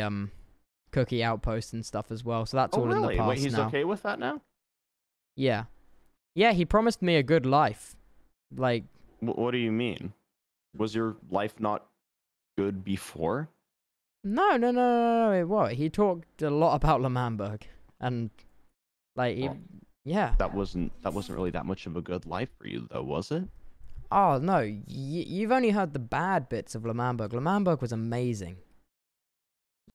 um cookie outpost and stuff as well. So that's oh all in the past Wait, he's now. okay with that now? Yeah, yeah. He promised me a good life. Like what do you mean? Was your life not good before? no, no, no, no, no. What? He talked a lot about L'Manberg and like he, Well, yeah. That wasn't that wasn't really that much of a good life for you though, was it? Oh no, y- you've only heard the bad bits of L'Manberg. L'Manberg was amazing.